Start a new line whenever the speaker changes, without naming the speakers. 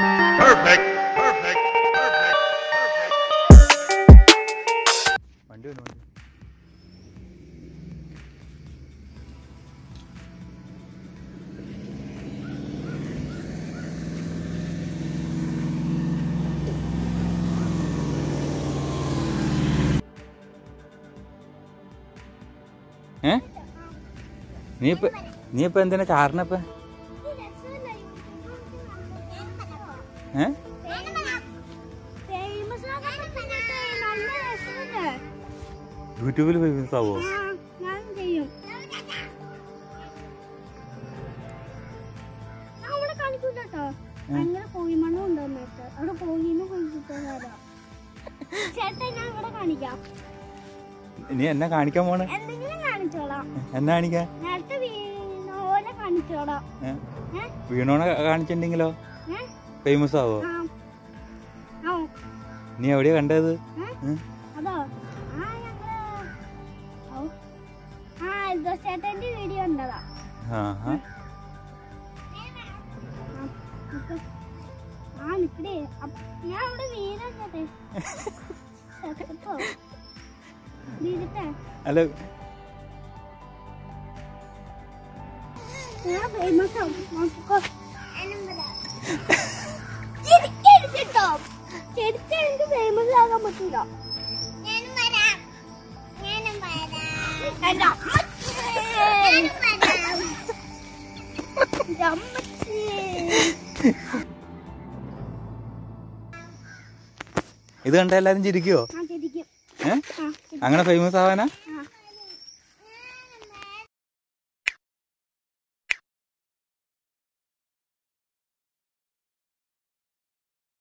Perfect. Perfect. Perfect.
വണ്ടി വന്നു വണ്ടി ഏ നീ ഇപ്പൊ നീ ഇപ്പൊ എന്തിനാ ചാറിനപ്പ
ചേട്ടാ ഞാൻ ഇവിടെ കാണിക്കാം
നീ എന്നെ കാണിക്കാൻ പോണേ
എന്നാ കാണിക്കാ
എന്നെ കാണിക്കാൻ
നേരത്തെ വീണ പോലെ കാണിച്ചോളാം
ഏ?
ഏ?
വീണോണെ കാണിച്ചിട്ടുണ്ടെങ്കിലോ? ഫേമസ് ആവോ. നീ എവിടെയാ കണ്ടത്?
ഹലോ
ഏ?
അതോ? ആ ശരിക്കും എനിക്ക് ഫേമസ് ആകാൻ പറ്റില്ല.
ഇത് കണ്ട എല്ലാരും ചിരിക്കുവോ? അങ്ങനെ ഫേമസ് ആവാനാ?